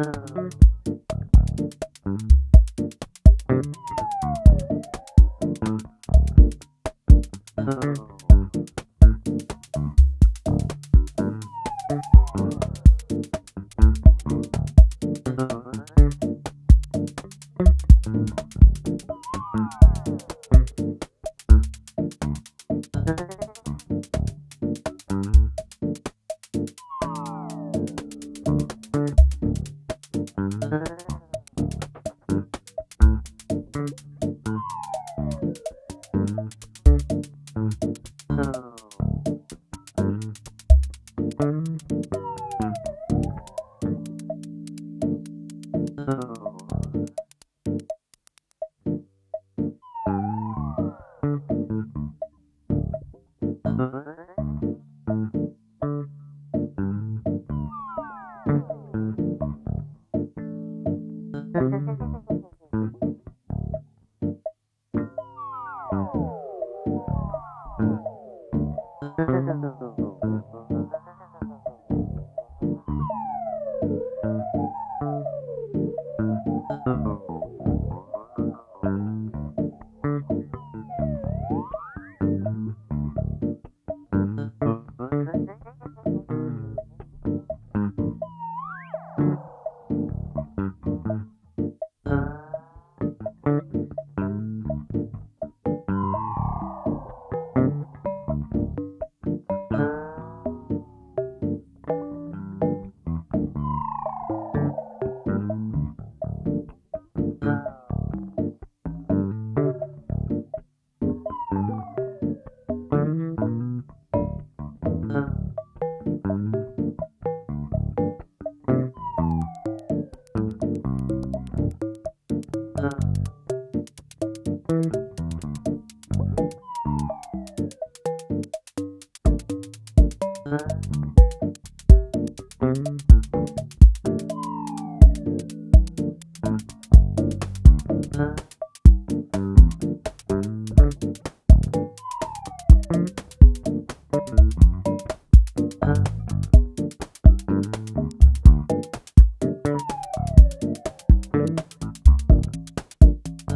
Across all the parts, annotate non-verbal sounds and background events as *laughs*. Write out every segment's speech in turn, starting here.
love. No. *laughs* Mm-hmm. Uh.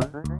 Huh?